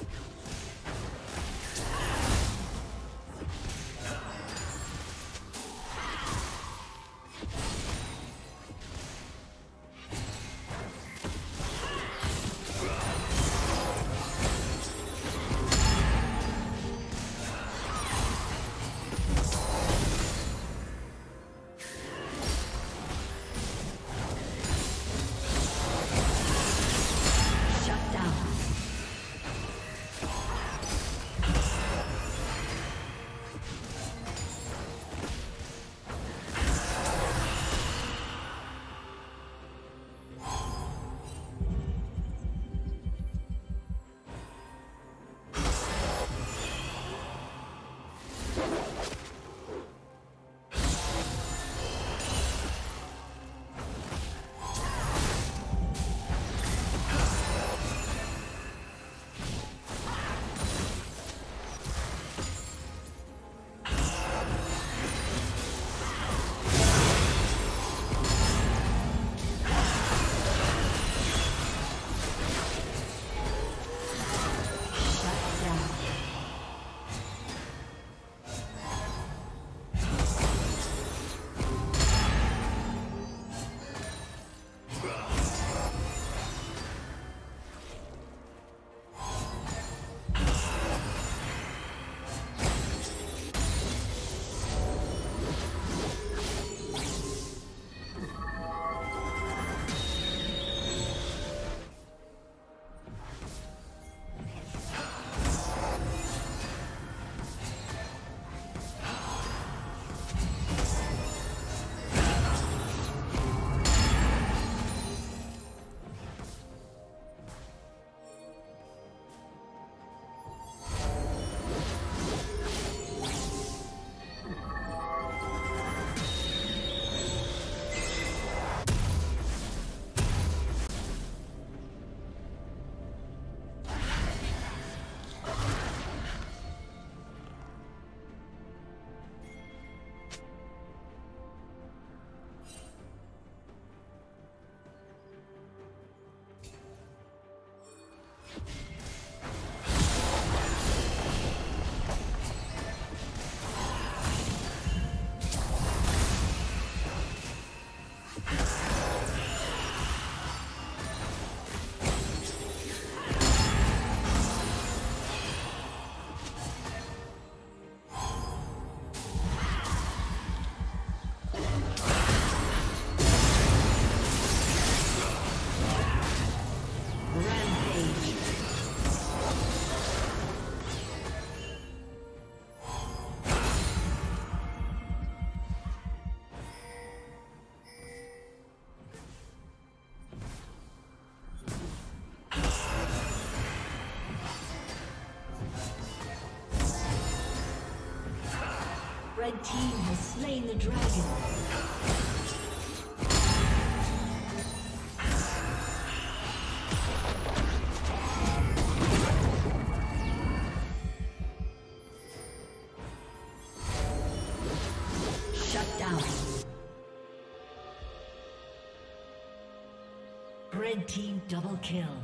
Oh my god. Red team has slain the dragon. Shut down. Red team double kill.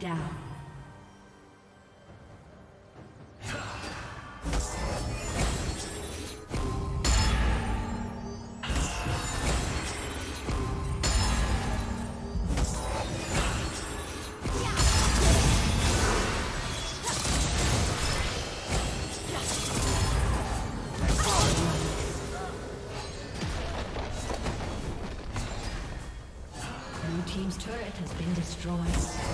Down. Team's turret has been destroyed.